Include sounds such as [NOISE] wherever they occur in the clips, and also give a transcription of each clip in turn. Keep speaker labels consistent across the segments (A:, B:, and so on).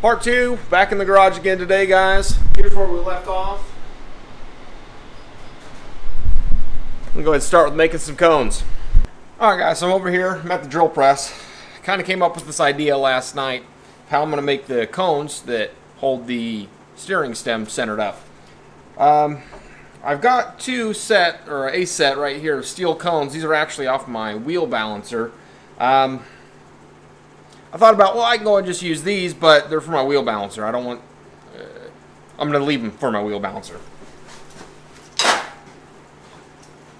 A: Part two, back in the garage again today, guys. Here's where we left off. I'm gonna go ahead and start with making some cones. All right, guys, so I'm over here. I'm at the drill press. Kind of came up with this idea last night of how I'm gonna make the cones that hold the steering stem centered up. Um, I've got two set, or a set right here of steel cones. These are actually off my wheel balancer. Um, I thought about, well, I can go and just use these, but they're for my wheel balancer. I don't want, uh, I'm going to leave them for my wheel balancer.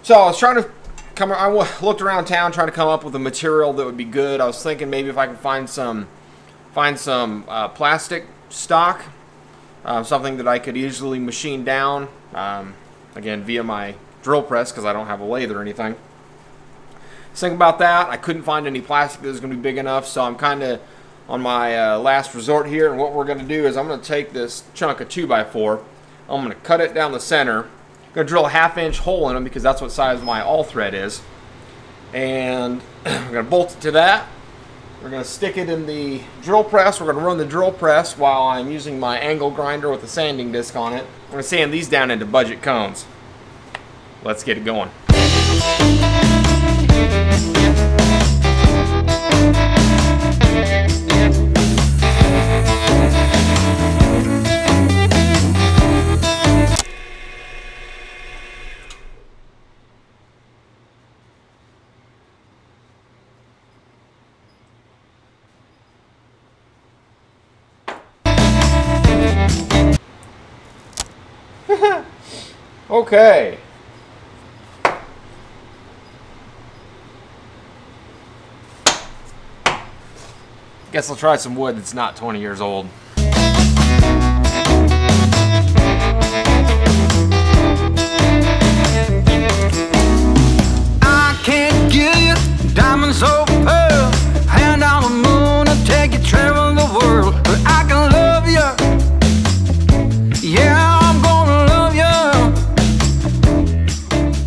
A: So I was trying to come, I looked around town trying to come up with a material that would be good. I was thinking maybe if I could find some, find some uh, plastic stock, uh, something that I could easily machine down, um, again, via my drill press because I don't have a lathe or anything. Think about that. I couldn't find any plastic that was going to be big enough, so I'm kind of on my uh, last resort here. And what we're going to do is I'm going to take this chunk of 2x4. I'm going to cut it down the center. I'm going to drill a half inch hole in them because that's what size my all thread is. And [CLEARS THROAT] we're going to bolt it to that. We're going to stick it in the drill press. We're going to run the drill press while I'm using my angle grinder with a sanding disc on it. I'm going to sand these down into budget cones. Let's get it going. Okay. Guess I'll try some wood that's not 20 years old.
B: I can't give you diamonds or pearl. Hand on the moon and take you travel the world. But I can love you. Yeah, I'm gonna love you.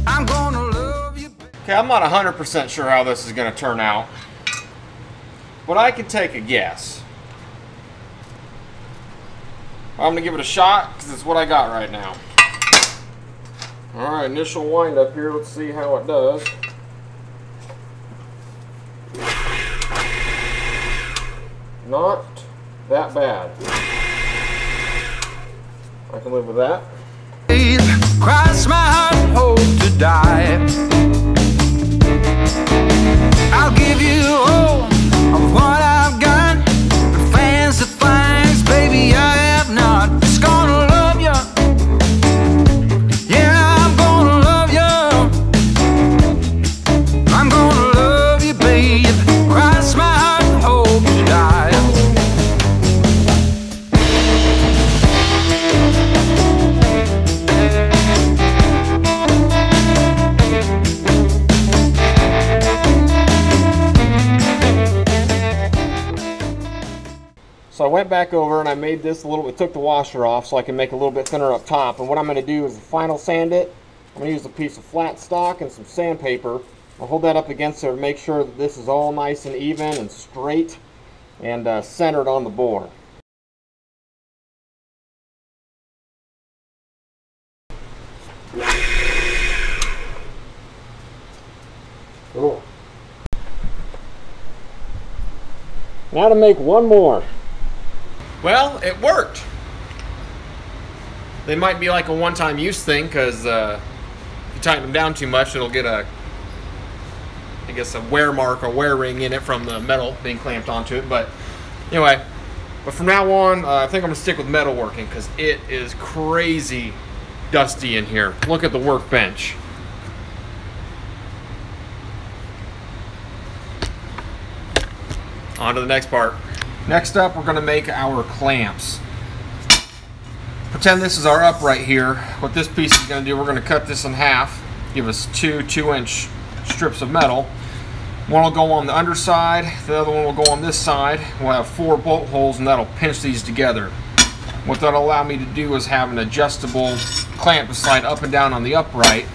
B: I'm gonna love you.
A: Okay, I'm not 100% sure how this is going to turn out. But I can take a guess. I'm going to give it a shot because it's what I got right now. Alright, initial wind up here. Let's see how it does. Not that bad. I can live with that.
B: Cross my heart, hope to die. I'll give you all of
A: made this a little bit, took the washer off so I can make a little bit thinner up top. And what I'm going to do is final sand it. I'm going to use a piece of flat stock and some sandpaper. I'll hold that up against there to make sure that this is all nice and even and straight and uh, centered on the bore. Cool. Now to make one more. Well, it worked. They might be like a one-time use thing because uh, if you tighten them down too much, it'll get a, I guess, a wear mark or wear ring in it from the metal being clamped onto it. But anyway, but from now on, uh, I think I'm gonna stick with metal working because it is crazy dusty in here. Look at the workbench. On to the next part. Next up, we're going to make our clamps. Pretend this is our upright here. What this piece is going to do, we're going to cut this in half, give us two two-inch strips of metal. One will go on the underside, the other one will go on this side. We'll have four bolt holes and that'll pinch these together. What that'll allow me to do is have an adjustable clamp to slide up and down on the upright,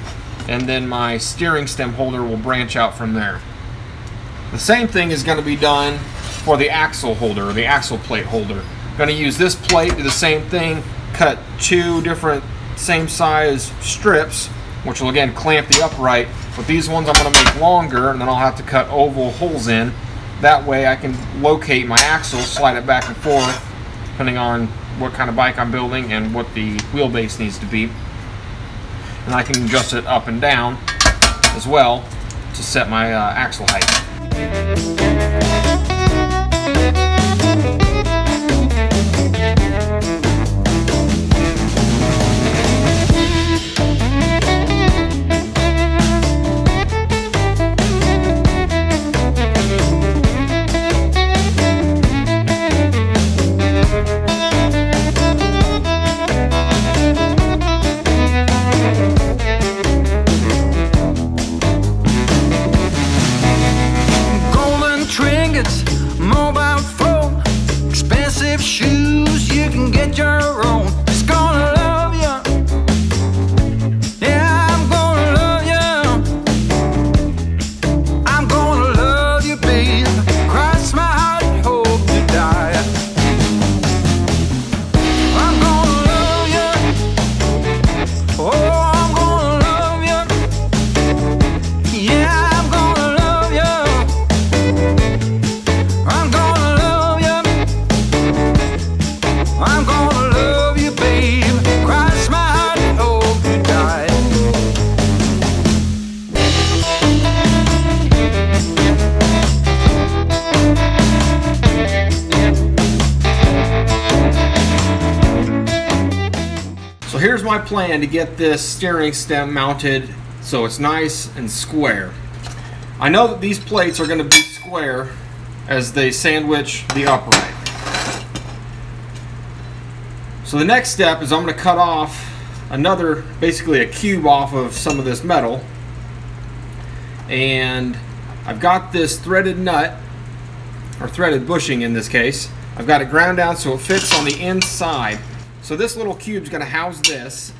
A: and then my steering stem holder will branch out from there. The same thing is going to be done for the axle holder, or the axle plate holder. I'm gonna use this plate, do the same thing, cut two different same size strips, which will again clamp the upright. But these ones I'm gonna make longer and then I'll have to cut oval holes in. That way I can locate my axle, slide it back and forth, depending on what kind of bike I'm building and what the wheelbase needs to be. And I can adjust it up and down as well to set my uh, axle height.
B: My
A: plan to get this steering stem mounted so it's nice and square. I know that these plates are going to be square as they sandwich the upright. So the next step is I'm going to cut off another, basically a cube off of some of this metal. And I've got this threaded nut, or threaded bushing in this case. I've got it ground down so it fits on the inside. So this little cube is going to house this.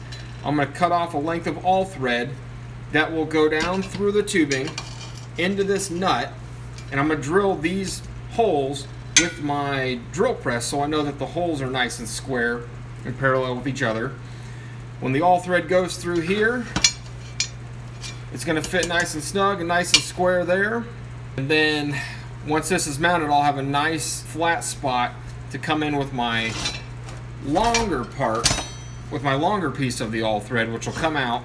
A: I'm going to cut off a length of all thread that will go down through the tubing into this nut and I'm going to drill these holes with my drill press so I know that the holes are nice and square and parallel with each other. When the all thread goes through here, it's going to fit nice and snug and nice and square there. And then once this is mounted, I'll have a nice flat spot to come in with my longer part, with my longer piece of the all thread, which will come out.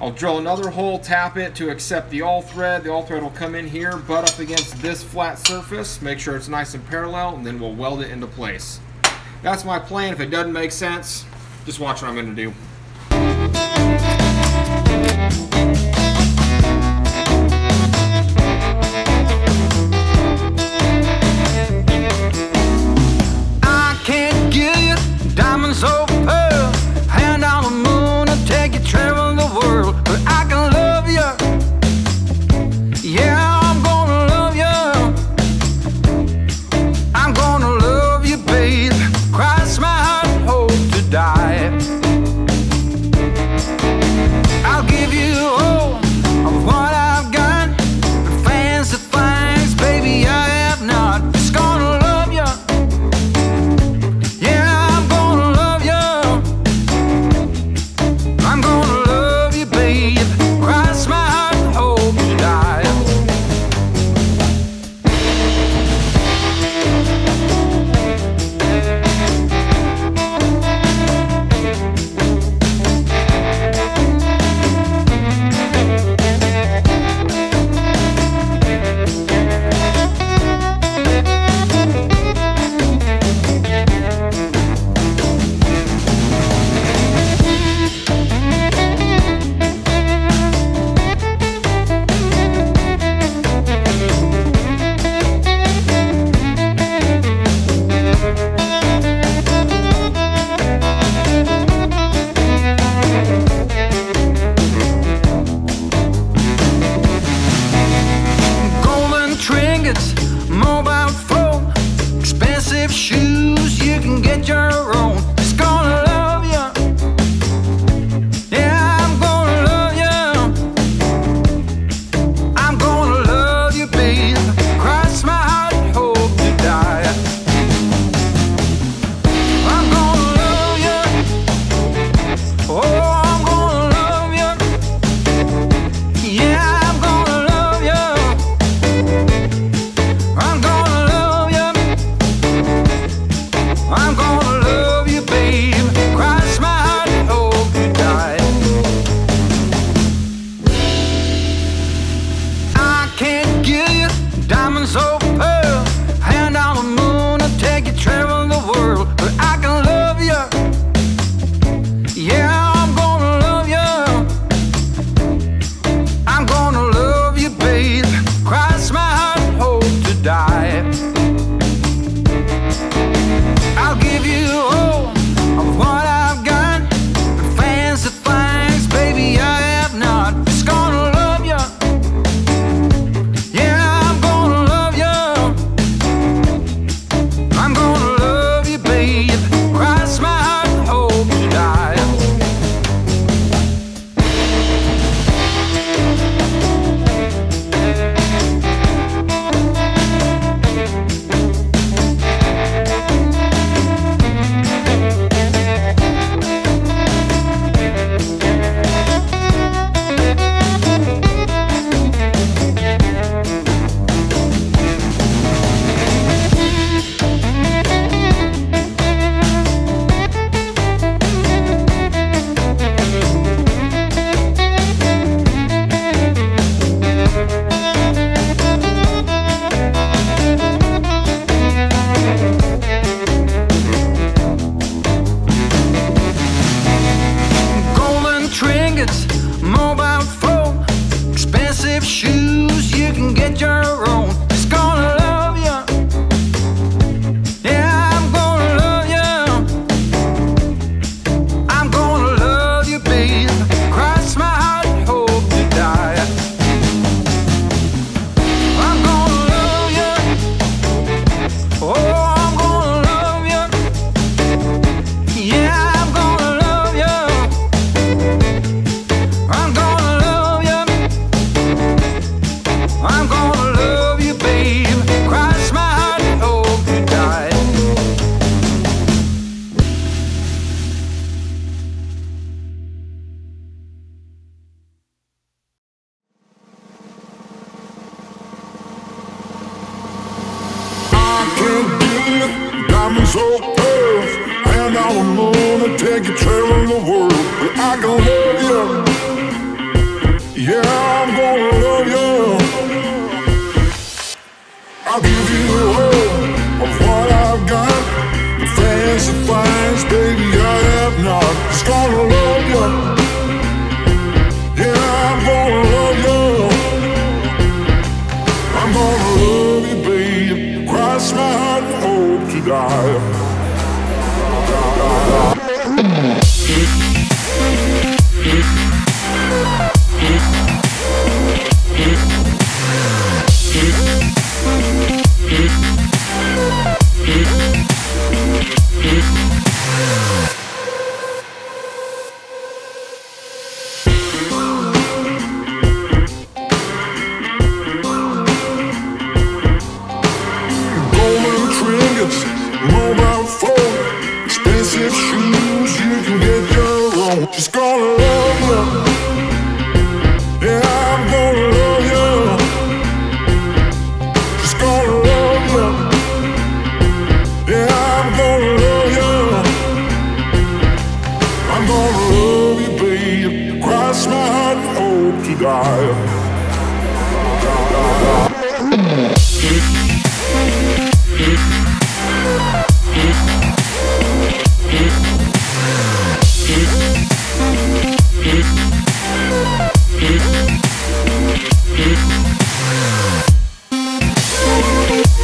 A: I'll drill another hole, tap it to accept the all thread. The all thread will come in here, butt up against this flat surface, make sure it's nice and parallel, and then we'll weld it into place. That's my plan. If it doesn't make sense, just watch what I'm going to do.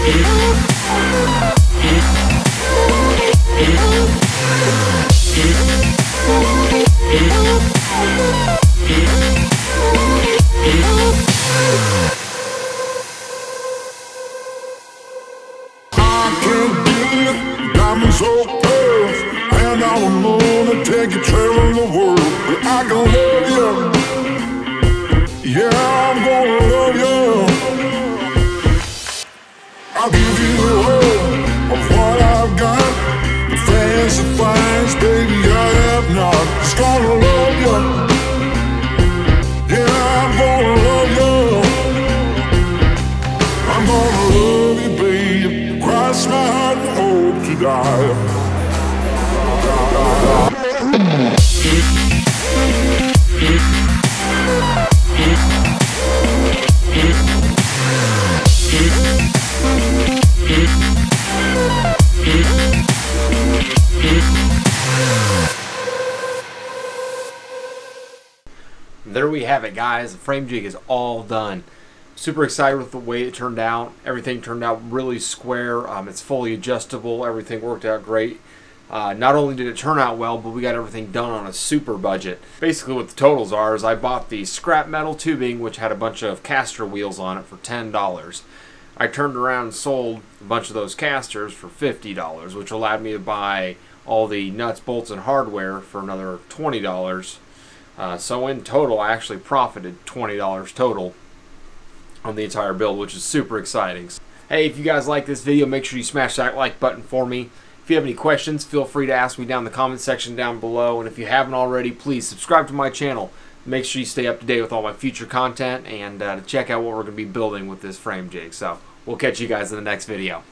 B: I
C: I'll give you all
A: we have it, guys. The frame jig is all done. Super excited with the way it turned out. Everything turned out really square. Um, it's fully adjustable. Everything worked out great. Uh, not only did it turn out well, but we got everything done on a super budget. Basically, what the totals are is I bought the scrap metal tubing, which had a bunch of caster wheels on it for $10. I turned around and sold a bunch of those casters for $50, which allowed me to buy all the nuts, bolts, and hardware for another $20. Uh, so in total, I actually profited $20 total on the entire build, which is super exciting. Hey, if you guys like this video, make sure you smash that like button for me. If you have any questions, feel free to ask me down in the comment section down below. And if you haven't already, please subscribe to my channel. Make sure you stay up to date with all my future content and uh, to check out what we're going to be building with this frame jig. So we'll catch you guys in the next video.